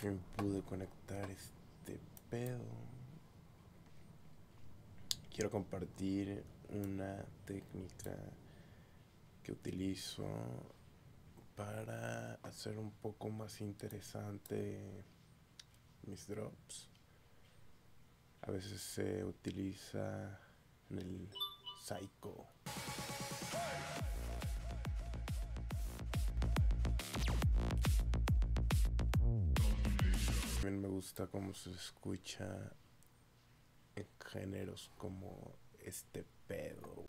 Fin pude conectar este pedo. Quiero compartir una técnica que utilizo para hacer un poco más interesante mis drops. A veces se utiliza en el psycho. También me gusta cómo se escucha en géneros como este pedo.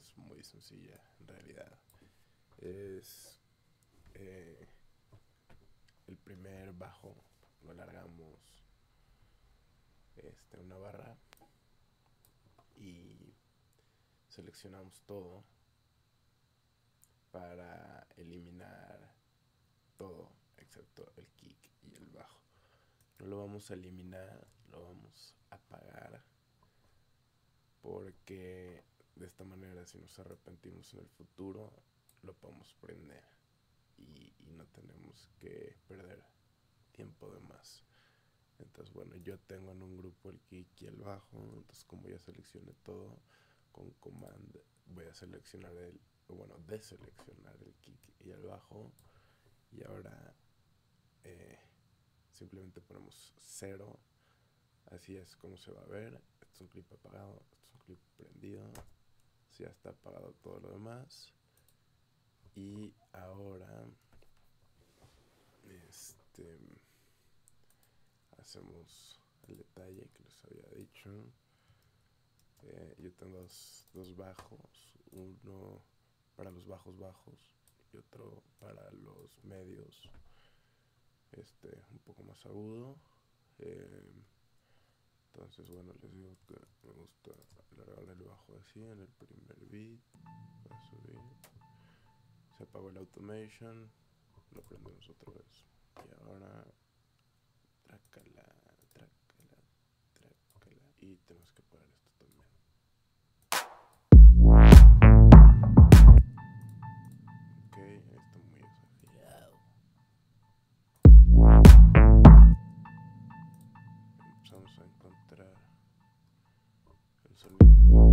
Es muy sencilla en realidad, es eh, el primer bajo, lo alargamos este, una barra y seleccionamos todo para eliminar todo excepto el kick y el bajo. No lo vamos a eliminar, lo vamos a apagar porque de esta manera si nos arrepentimos en el futuro lo podemos prender y, y no tenemos que perder tiempo de más. Entonces, bueno, yo tengo en un grupo el kick y el bajo. Entonces, como ya seleccioné todo, con command voy a seleccionar el, bueno, deseleccionar el kick y el bajo. Y ahora eh, simplemente ponemos cero. Así es como se va a ver. Este es un clip apagado, este es un clip prendido. Ya está apagado todo lo demás. Y ahora, este hacemos el detalle que les había dicho. Eh, yo tengo dos, dos, bajos, uno para los bajos bajos y otro para los medios, este un poco más agudo. Eh, entonces, bueno, les digo que me gusta alargar el bajo así en el primer beat. Voy a subir. Se apagó el automation. Lo prendemos otra vez. Y ahora. Absolut.